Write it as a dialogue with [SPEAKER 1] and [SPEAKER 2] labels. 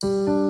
[SPEAKER 1] Música